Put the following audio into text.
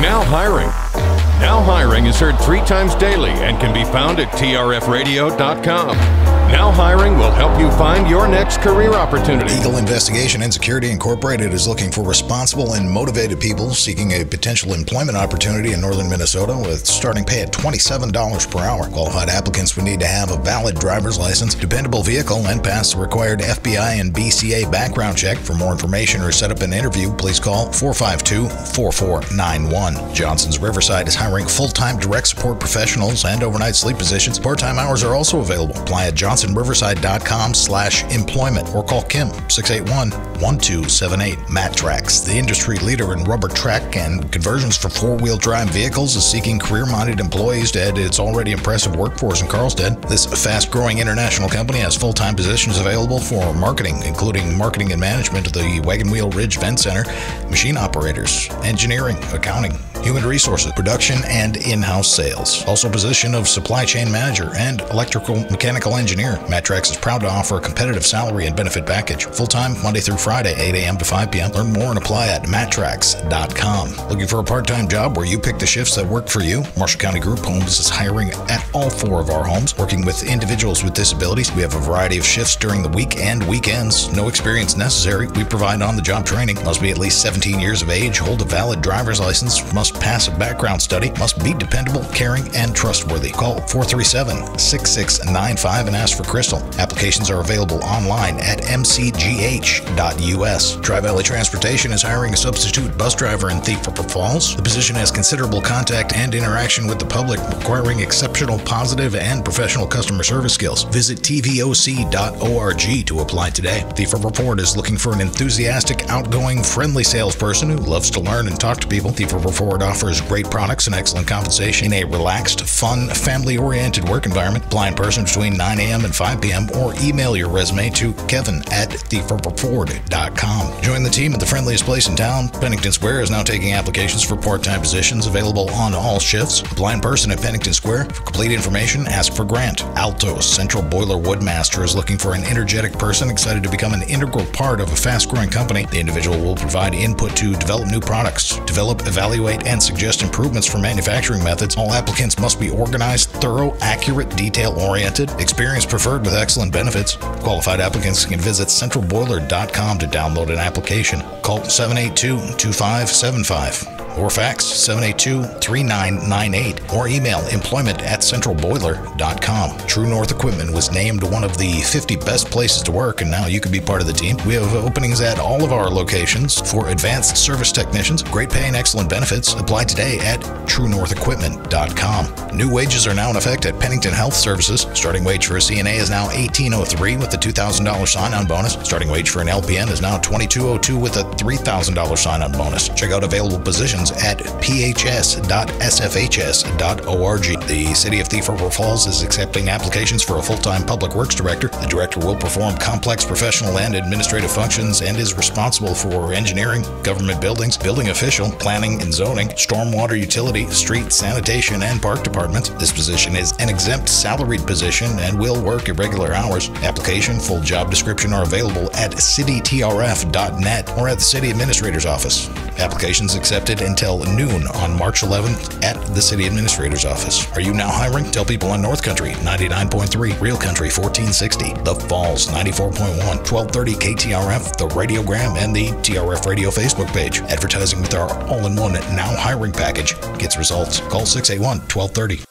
Now Hiring. Now Hiring is heard three times daily and can be found at trfradio.com. Now Hiring will help you find your next career opportunity. Eagle Investigation and Security Incorporated is looking for responsible and motivated people seeking a potential employment opportunity in northern Minnesota with starting pay at $27 per hour. Qualified applicants would need to have a valid driver's license, dependable vehicle, and pass the required FBI and BCA background check. For more information or set up an interview, please call 452 4491. Johnson's Riverside is hiring full time direct support professionals and overnight sleep positions. Part time hours are also available. Apply at Johnson johnsonriverside.com slash employment or call Kim 681-1278. Mattracks, the industry leader in rubber track and conversions for four-wheel drive vehicles, is seeking career-minded employees to add to its already impressive workforce in Karlstad. This fast-growing international company has full-time positions available for marketing, including marketing and management of the Wagon Wheel Ridge Event Center, machine operators, engineering, accounting, human resources, production, and in-house sales. Also position of supply chain manager and electrical mechanical engineer. Mattracks is proud to offer a competitive salary and benefit package. Full-time Monday through Friday, 8 a.m. to 5 p.m. Learn more and apply at mattracks.com. Looking for a part-time job where you pick the shifts that work for you? Marshall County Group Homes is hiring at all four of our homes, working with individuals with disabilities. We have a variety of shifts during the week and weekends. No experience necessary. We provide on-the-job training. Must be at least 17 years of age, hold a valid driver's license, must pass a background study, must be dependable, caring, and trustworthy. Call 437 6695 and ask for Crystal. Applications are available online at mcgh.us. Tri Valley Transportation is hiring a substitute bus driver in Thief River Falls. The position has considerable contact and interaction with the public, requiring exceptional positive and professional customer service skills. Visit tvoc.org to apply today. Thief River Ford is looking for an enthusiastic, outgoing, friendly salesperson who loves to learn and talk to people. Thief River Ford offers great products and excellent compensation in a relaxed, fun, family oriented work environment. Apply in person between 9 a.m. and 5 p.m. or email your resume to kevin at thiefriverford.com. Join the team at the friendliest place in town. Pennington Square is now taking applications for part time positions available on all shifts. Apply in person at Pennington Square. For complete information, ask for Grant. Altos Central Boiler Woodmaster is looking for an energetic person excited to become an integral part of a fast growing company. The individual will provide input to develop new products, develop, evaluate, and suggest improvements for manufacturing methods. All applicants must be organized, thorough, accurate, detail oriented, experience preferred with excellent benefits. Qualified applicants can visit centralboiler.com to download an application. Call 782 2575 or fax 782-3998 or email employment at centralboiler.com. True North Equipment was named one of the 50 best places to work and now you can be part of the team. We have openings at all of our locations for advanced service technicians, great pay and excellent benefits. Apply today at truenorthequipment.com. New wages are now in effect at Pennington Health Services. Starting wage for a CNA is now 1803 with a $2,000 sign-on bonus. Starting wage for an LPN is now 2202 with a $3,000 sign-on bonus. Check out available positions at phs.sfhs.org. The City of Thief River Falls is accepting applications for a full-time public works director. The director will perform complex professional and administrative functions and is responsible for engineering, government buildings, building official, planning and zoning, stormwater utility, street sanitation, and park departments. This position is an exempt salaried position and will work irregular hours. Application, full job description are available at citytrf.net or at the city administrator's office. Applications accepted until noon on March 11th at the City Administrator's Office. Are you now hiring? Tell people on North Country 99.3, Real Country 1460, The Falls 94.1, 1230 KTRF, the Radiogram, and the TRF Radio Facebook page. Advertising with our all in one now hiring package gets results. Call 681 1230.